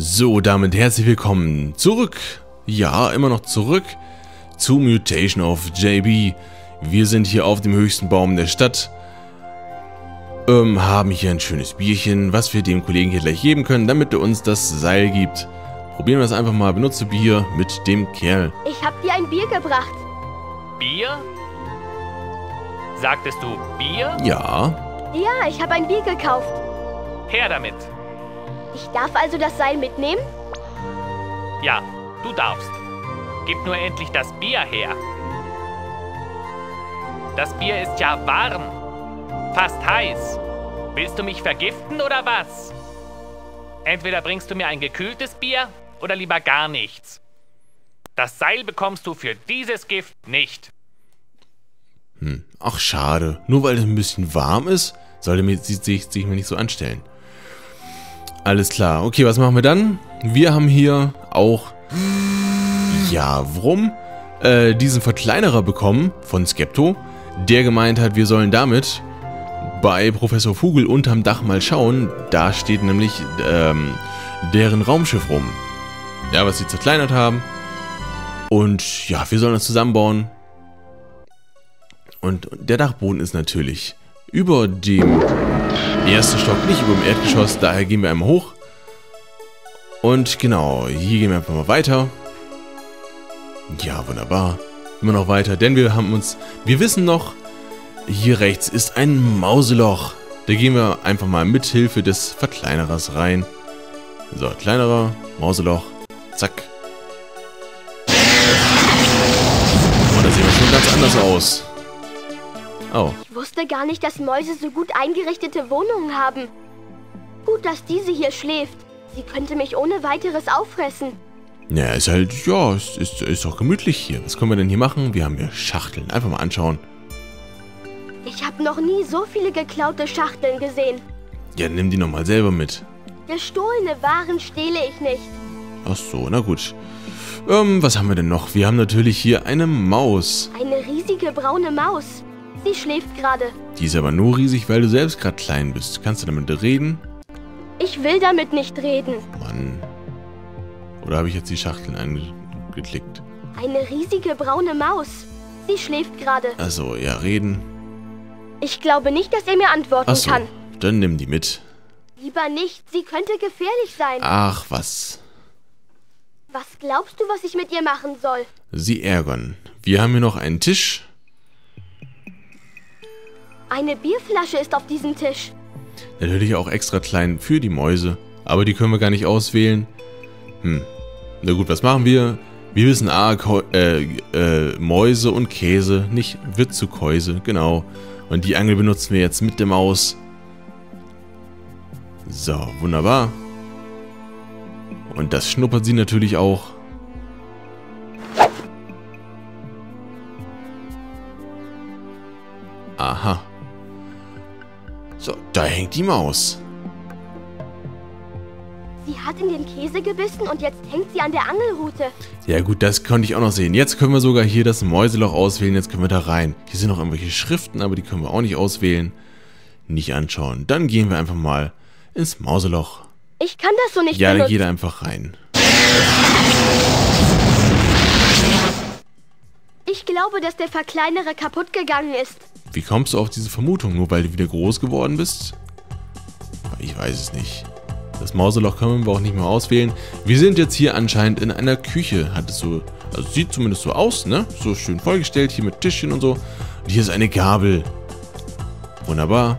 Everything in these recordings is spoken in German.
So, damit herzlich willkommen zurück. Ja, immer noch zurück zu Mutation of JB. Wir sind hier auf dem höchsten Baum der Stadt. Ähm, haben hier ein schönes Bierchen, was wir dem Kollegen hier gleich geben können, damit er uns das Seil gibt. Probieren wir das einfach mal. Benutze Bier mit dem Kerl. Ich hab dir ein Bier gebracht. Bier? Sagtest du Bier? Ja. Ja, ich habe ein Bier gekauft. Her damit. Ich darf also das Seil mitnehmen? Ja, du darfst. Gib nur endlich das Bier her. Das Bier ist ja warm. Fast heiß. Willst du mich vergiften oder was? Entweder bringst du mir ein gekühltes Bier oder lieber gar nichts. Das Seil bekommst du für dieses Gift nicht. Hm. Ach, schade. Nur weil es ein bisschen warm ist, sollte mir, sich, sich mir nicht so anstellen. Alles klar. Okay, was machen wir dann? Wir haben hier auch, ja, warum? Äh, diesen Verkleinerer bekommen von Skepto, der gemeint hat, wir sollen damit bei Professor Vogel unterm Dach mal schauen. Da steht nämlich ähm, deren Raumschiff rum. Ja, was sie zerkleinert haben. Und ja, wir sollen das zusammenbauen. Und der Dachboden ist natürlich über dem ersten Stock, nicht über dem Erdgeschoss. Daher gehen wir einmal hoch. Und genau, hier gehen wir einfach mal weiter. Ja, wunderbar. Immer noch weiter, denn wir haben uns... Wir wissen noch, hier rechts ist ein Mauseloch. Da gehen wir einfach mal mit Hilfe des Verkleinerers rein. So, kleinerer, Mauseloch, zack. Und da sehen wir schon ganz anders aus. Oh. Ich wusste gar nicht, dass Mäuse so gut eingerichtete Wohnungen haben. Gut, dass diese hier schläft. Sie könnte mich ohne weiteres auffressen. Ja, ist halt, ja, ist, ist, ist doch gemütlich hier. Was können wir denn hier machen? Wir haben hier Schachteln. Einfach mal anschauen. Ich habe noch nie so viele geklaute Schachteln gesehen. Ja, nimm die nochmal selber mit. Gestohlene Waren stehle ich nicht. Ach so, na gut. Ähm, was haben wir denn noch? Wir haben natürlich hier eine Maus. Eine riesige braune Maus. Sie schläft gerade. Die ist aber nur riesig, weil du selbst gerade klein bist. Kannst du damit reden? Ich will damit nicht reden. Mann. Oder habe ich jetzt die Schachteln angeklickt? Eine riesige braune Maus. Sie schläft gerade. Also, ja, reden. Ich glaube nicht, dass er mir antworten Ach so, kann. dann nimm die mit. Lieber nicht. Sie könnte gefährlich sein. Ach, was. Was glaubst du, was ich mit ihr machen soll? Sie ärgern. Wir haben hier noch einen Tisch. Eine Bierflasche ist auf diesem Tisch. Natürlich auch extra klein für die Mäuse. Aber die können wir gar nicht auswählen. Hm. Na gut, was machen wir? Wir wissen A, äh, äh, Mäuse und Käse, nicht Witzukäuse, genau. Und die Angel benutzen wir jetzt mit der Maus. So, wunderbar. Und das schnuppert sie natürlich auch. Da hängt die Maus. Sie hat in den Käse gebissen und jetzt hängt sie an der Angelrute. Ja gut, das konnte ich auch noch sehen. Jetzt können wir sogar hier das Mäuseloch auswählen. Jetzt können wir da rein. Hier sind noch irgendwelche Schriften, aber die können wir auch nicht auswählen. Nicht anschauen. Dann gehen wir einfach mal ins Mauseloch. Ich kann das so nicht Ja, dann geht er einfach rein. Ich glaube, dass der Verkleinerer kaputt gegangen ist. Wie kommst du auf diese Vermutung? Nur weil du wieder groß geworden bist? Ich weiß es nicht. Das Mauseloch können wir auch nicht mehr auswählen. Wir sind jetzt hier anscheinend in einer Küche. Hat es so, also sieht zumindest so aus, ne? So schön vollgestellt, hier mit Tischchen und so. Und hier ist eine Gabel. Wunderbar.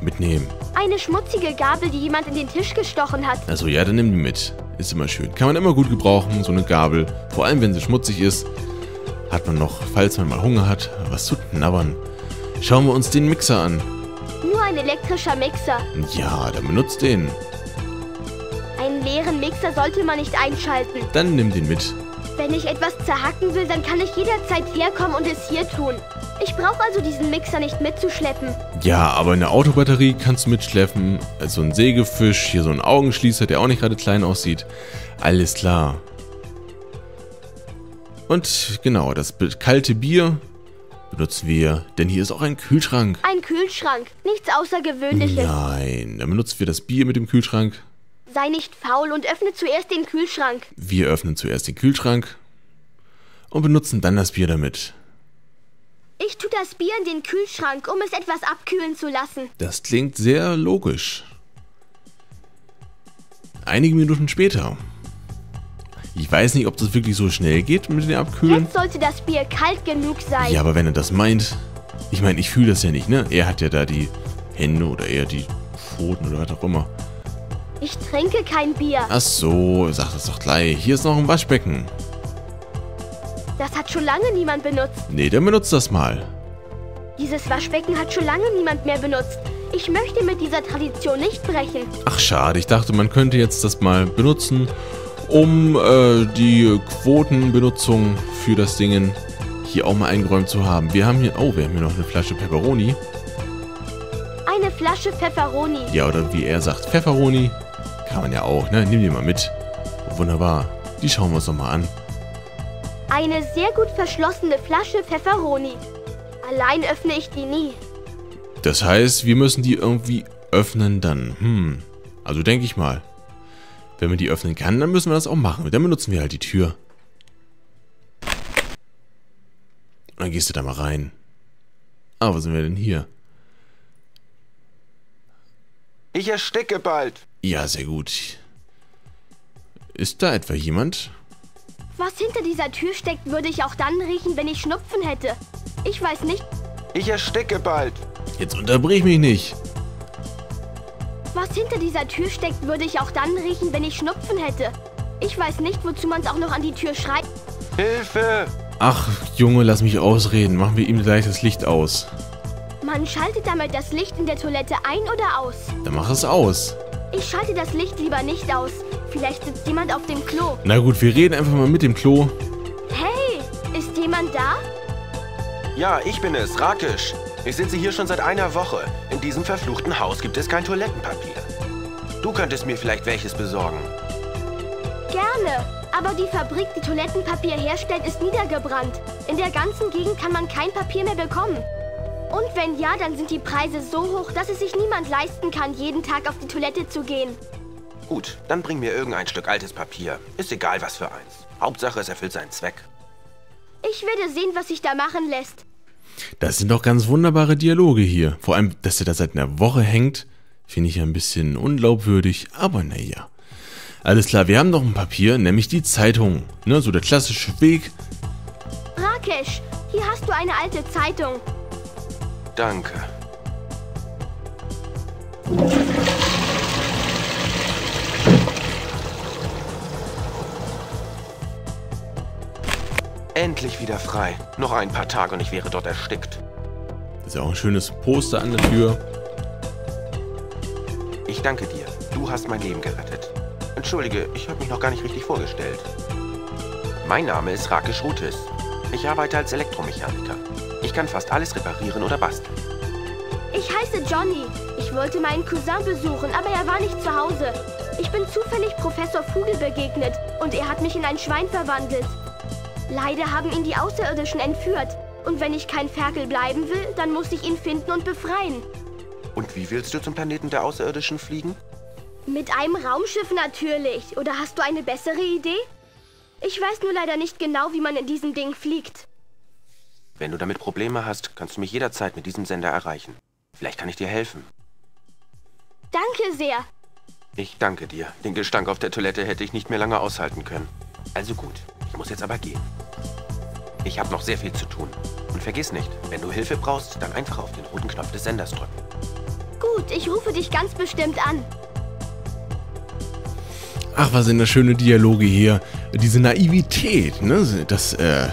Mitnehmen. Eine schmutzige Gabel, die jemand in den Tisch gestochen hat. Also ja, dann nimm die mit. Ist immer schön. Kann man immer gut gebrauchen, so eine Gabel. Vor allem, wenn sie schmutzig ist. Hat man noch, falls man mal Hunger hat, was zu knabbern. Schauen wir uns den Mixer an. Nur ein elektrischer Mixer. Ja, dann benutzt den. Einen leeren Mixer sollte man nicht einschalten. Dann nimm den mit. Wenn ich etwas zerhacken will, dann kann ich jederzeit herkommen und es hier tun. Ich brauche also diesen Mixer nicht mitzuschleppen. Ja, aber eine Autobatterie kannst du mitschleppen. Also ein Sägefisch, hier so ein Augenschließer, der auch nicht gerade klein aussieht. Alles klar. Und genau, das kalte Bier benutzen wir, denn hier ist auch ein Kühlschrank. Ein Kühlschrank. Nichts Außergewöhnliches. Nein, dann benutzen wir das Bier mit dem Kühlschrank. Sei nicht faul und öffne zuerst den Kühlschrank. Wir öffnen zuerst den Kühlschrank und benutzen dann das Bier damit. Ich tue das Bier in den Kühlschrank, um es etwas abkühlen zu lassen. Das klingt sehr logisch. Einige Minuten später. Ich weiß nicht, ob das wirklich so schnell geht mit dem Abkühlen. Jetzt sollte das Bier kalt genug sein. Ja, aber wenn er das meint. Ich meine, ich fühle das ja nicht, ne? Er hat ja da die Hände oder eher die Pfoten oder was auch immer. Ich trinke kein Bier. Ach so, sag das doch gleich. Hier ist noch ein Waschbecken. Das hat schon lange niemand benutzt. Nee, dann benutzt das mal. Dieses Waschbecken hat schon lange niemand mehr benutzt. Ich möchte mit dieser Tradition nicht brechen. Ach schade, ich dachte, man könnte jetzt das mal benutzen, um äh, die Quotenbenutzung für das Dingen hier auch mal eingeräumt zu haben. Wir haben hier, oh, wir haben hier noch eine Flasche Pepperoni. Eine Flasche Pfefferoni. Ja, oder wie er sagt, Pfefferoni. Kann man ja auch, ne? Nimm die mal mit. Wunderbar. Die schauen wir uns noch mal an. Eine sehr gut verschlossene Flasche Pfefferoni. Allein öffne ich die nie. Das heißt, wir müssen die irgendwie öffnen dann. Hm. Also denke ich mal. Wenn man die öffnen kann, dann müssen wir das auch machen. Dann benutzen wir halt die Tür. Und dann gehst du da mal rein. Ah, wo sind wir denn hier? Ich ersticke bald. Ja, sehr gut. Ist da etwa jemand? Was hinter dieser Tür steckt, würde ich auch dann riechen, wenn ich Schnupfen hätte. Ich weiß nicht, Ich ersticke bald. Jetzt unterbrich mich nicht. Was hinter dieser Tür steckt, würde ich auch dann riechen, wenn ich Schnupfen hätte. Ich weiß nicht, wozu man es auch noch an die Tür schreibt. Hilfe! Ach, Junge, lass mich ausreden. Machen wir ihm gleich das Licht aus. Man schaltet damit das Licht in der Toilette ein oder aus. Dann mach es aus. Ich schalte das Licht lieber nicht aus. Vielleicht sitzt jemand auf dem Klo. Na gut, wir reden einfach mal mit dem Klo. Hey, ist jemand da? Ja, ich bin es, Rakisch. Ich sitze hier schon seit einer Woche. In diesem verfluchten Haus gibt es kein Toilettenpapier. Du könntest mir vielleicht welches besorgen. Gerne. Aber die Fabrik, die Toilettenpapier herstellt, ist niedergebrannt. In der ganzen Gegend kann man kein Papier mehr bekommen. Und wenn ja, dann sind die Preise so hoch, dass es sich niemand leisten kann, jeden Tag auf die Toilette zu gehen. Gut, dann bring mir irgendein Stück altes Papier. Ist egal, was für eins. Hauptsache, es erfüllt seinen Zweck. Ich werde sehen, was sich da machen lässt. Das sind doch ganz wunderbare Dialoge hier. Vor allem, dass er da seit einer Woche hängt, finde ich ja ein bisschen unglaubwürdig, aber naja. Alles klar, wir haben noch ein Papier, nämlich die Zeitung. Ne, so der klassische Weg. Rakesh, hier hast du eine alte Zeitung. Danke. Endlich wieder frei. Noch ein paar Tage und ich wäre dort erstickt. Das ist ja auch ein schönes Poster an der Tür. Ich danke dir. Du hast mein Leben gerettet. Entschuldige, ich habe mich noch gar nicht richtig vorgestellt. Mein Name ist Rakesh Rutis. Ich arbeite als Elektromechaniker. Ich kann fast alles reparieren oder basteln. Ich heiße Johnny. Ich wollte meinen Cousin besuchen, aber er war nicht zu Hause. Ich bin zufällig Professor Vogel begegnet und er hat mich in ein Schwein verwandelt. Leider haben ihn die Außerirdischen entführt. Und wenn ich kein Ferkel bleiben will, dann muss ich ihn finden und befreien. Und wie willst du zum Planeten der Außerirdischen fliegen? Mit einem Raumschiff natürlich. Oder hast du eine bessere Idee? Ich weiß nur leider nicht genau, wie man in diesem Ding fliegt. Wenn du damit Probleme hast, kannst du mich jederzeit mit diesem Sender erreichen. Vielleicht kann ich dir helfen. Danke sehr. Ich danke dir. Den Gestank auf der Toilette hätte ich nicht mehr lange aushalten können. Also gut, ich muss jetzt aber gehen. Ich habe noch sehr viel zu tun. Und vergiss nicht, wenn du Hilfe brauchst, dann einfach auf den roten Knopf des Senders drücken. Gut, ich rufe dich ganz bestimmt an. Ach, was sind das schöne Dialoge hier. Diese Naivität, ne? Das, äh.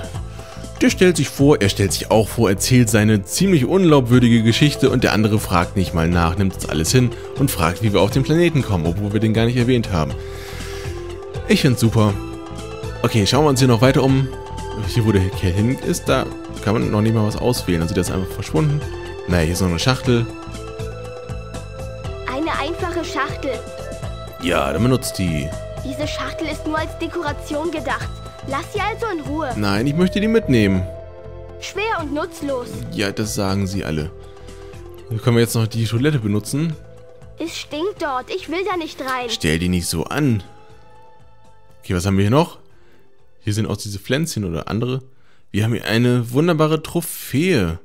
Der stellt sich vor, er stellt sich auch vor, erzählt seine ziemlich unglaubwürdige Geschichte und der andere fragt nicht mal nach, nimmt das alles hin und fragt, wie wir auf den Planeten kommen, obwohl wir den gar nicht erwähnt haben. Ich find's super. Okay, schauen wir uns hier noch weiter um. Hier, wo der Kerl hin ist, da kann man noch nicht mal was auswählen. Also der ist einfach verschwunden. Naja, hier ist noch eine Schachtel. Eine einfache Schachtel. Ja, dann benutzt die. Diese Schachtel ist nur als Dekoration gedacht. Lass sie also in Ruhe. Nein, ich möchte die mitnehmen. Schwer und nutzlos. Ja, das sagen sie alle. Dann können wir jetzt noch die Toilette benutzen. Es stinkt dort. Ich will da nicht rein. Stell die nicht so an. Okay, was haben wir hier noch? Hier sind auch diese Pflänzchen oder andere. Wir haben hier eine wunderbare Trophäe.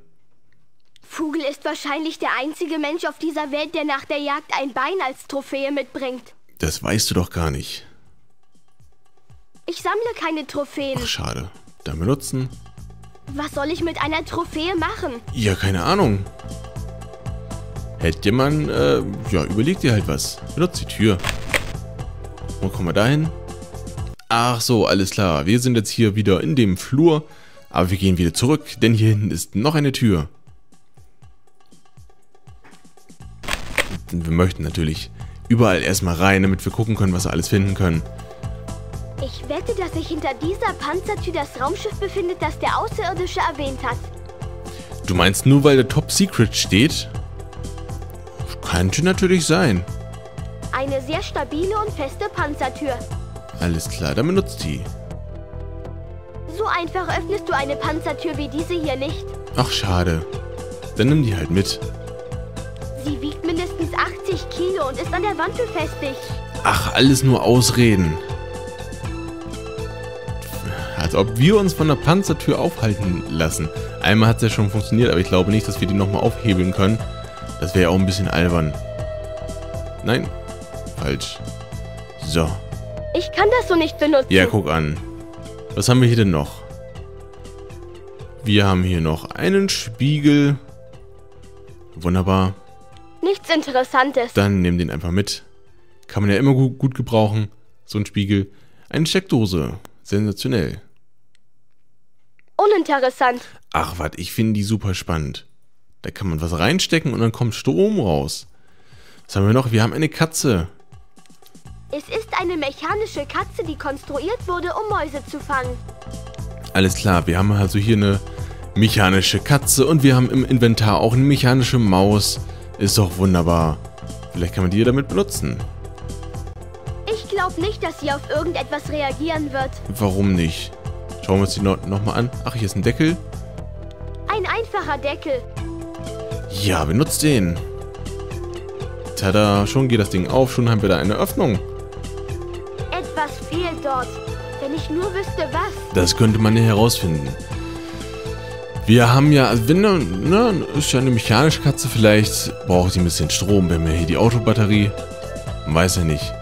Vogel ist wahrscheinlich der einzige Mensch auf dieser Welt, der nach der Jagd ein Bein als Trophäe mitbringt. Das weißt du doch gar nicht. Ich sammle keine Trophäen. Ach, schade. Dann benutzen. Was soll ich mit einer Trophäe machen? Ja, keine Ahnung. Hätte man, äh, ja, überleg dir halt was. Benutzt die Tür. Wo kommen wir da hin? Ach so, alles klar. Wir sind jetzt hier wieder in dem Flur. Aber wir gehen wieder zurück, denn hier hinten ist noch eine Tür. Wir möchten natürlich überall erstmal rein, damit wir gucken können, was wir alles finden können. Ich wette, dass sich hinter dieser Panzertür das Raumschiff befindet, das der Außerirdische erwähnt hat. Du meinst nur, weil der Top Secret steht? Könnte natürlich sein. Eine sehr stabile und feste Panzertür. Alles klar, dann benutzt die. So einfach öffnest du eine Panzertür wie diese hier nicht. Ach, schade. Dann nimm die halt mit. Sie wiegt mindestens 80 Kilo und ist an der Wand befestigt. Ach, alles nur Ausreden. Als ob wir uns von der Panzertür aufhalten lassen. Einmal hat es ja schon funktioniert, aber ich glaube nicht, dass wir die nochmal aufhebeln können. Das wäre ja auch ein bisschen albern. Nein, falsch. So. Ich kann das so nicht benutzen. Ja, guck an. Was haben wir hier denn noch? Wir haben hier noch einen Spiegel. Wunderbar. Nichts Interessantes. Dann nimm den einfach mit. Kann man ja immer gut, gut gebrauchen. So ein Spiegel. Eine Steckdose. Sensationell. Uninteressant. Ach, was, ich finde die super spannend. Da kann man was reinstecken und dann kommt Strom raus. Was haben wir noch? Wir haben eine Katze. Es ist eine mechanische Katze, die konstruiert wurde, um Mäuse zu fangen. Alles klar, wir haben also hier eine mechanische Katze und wir haben im Inventar auch eine mechanische Maus. Ist doch wunderbar. Vielleicht kann man die damit benutzen. Ich glaube nicht, dass sie auf irgendetwas reagieren wird. Warum nicht? Schauen wir uns die noch, noch mal an. Ach, hier ist ein Deckel. Ein einfacher Deckel. Ja, benutzt den. Tada, schon geht das Ding auf, schon haben wir da eine Öffnung. Fehlt dort. Wenn ich nur wüsste, was. Das könnte man ja herausfinden. Wir haben ja, also wenn, ne, ist ja eine mechanische Katze, vielleicht braucht sie ein bisschen Strom. Wir haben ja hier die Autobatterie. Man weiß ja nicht.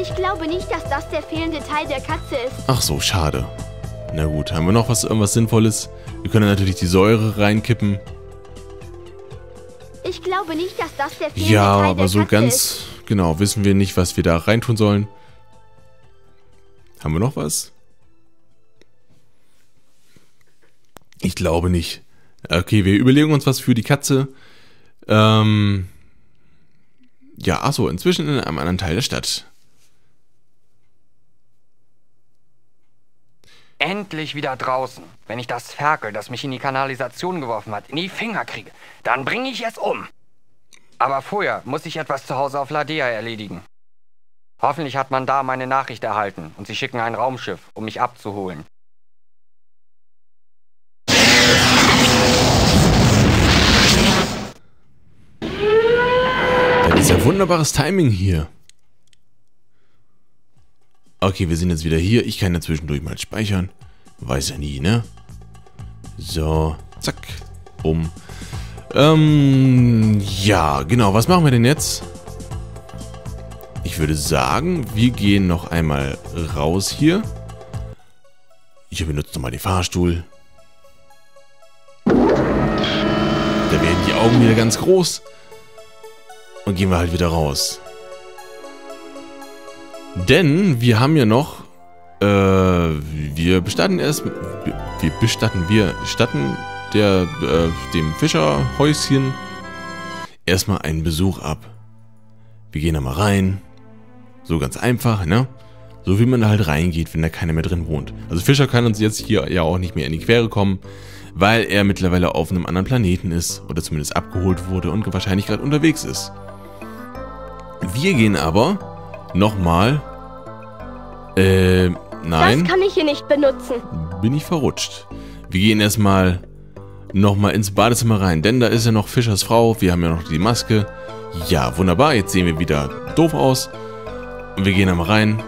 Ich glaube nicht, dass das der fehlende Teil der Katze ist. Ach so, schade. Na gut, haben wir noch was, irgendwas Sinnvolles? Wir können natürlich die Säure reinkippen. Ich glaube nicht, dass das der fehlende Ja, Teil aber der so Katze ganz ist. genau wissen wir nicht, was wir da reintun sollen. Haben wir noch was? Ich glaube nicht. Okay, wir überlegen uns was für die Katze. Ähm, ja, achso, inzwischen in einem anderen Teil der Stadt. Endlich wieder draußen. Wenn ich das Ferkel, das mich in die Kanalisation geworfen hat, in die Finger kriege, dann bringe ich es um. Aber vorher muss ich etwas zu Hause auf Ladea erledigen. Hoffentlich hat man da meine Nachricht erhalten und sie schicken ein Raumschiff, um mich abzuholen. Das ist ja wunderbares Timing hier. Okay, wir sind jetzt wieder hier. Ich kann ja zwischendurch mal speichern. Weiß ja nie, ne? So, zack, bumm. Ähm, ja, genau. Was machen wir denn jetzt? Ich würde sagen, wir gehen noch einmal raus hier. Ich benutze nochmal den Fahrstuhl. Da werden die Augen wieder ganz groß. Und gehen wir halt wieder raus. Denn wir haben ja noch. Äh, wir bestatten erst. Wir, bestatten, wir statten der, äh, dem Fischerhäuschen erstmal einen Besuch ab. Wir gehen da mal rein. So ganz einfach, ne? So wie man da halt reingeht, wenn da keiner mehr drin wohnt. Also Fischer kann uns jetzt hier ja auch nicht mehr in die Quere kommen, weil er mittlerweile auf einem anderen Planeten ist oder zumindest abgeholt wurde und wahrscheinlich gerade unterwegs ist. Wir gehen aber nochmal. Äh, nein. Das kann ich hier nicht benutzen. Bin ich verrutscht. Wir gehen erstmal nochmal ins Badezimmer rein, denn da ist ja noch Fischers Frau. Wir haben ja noch die Maske. Ja, wunderbar. Jetzt sehen wir wieder doof aus. Wir gehen einmal rein.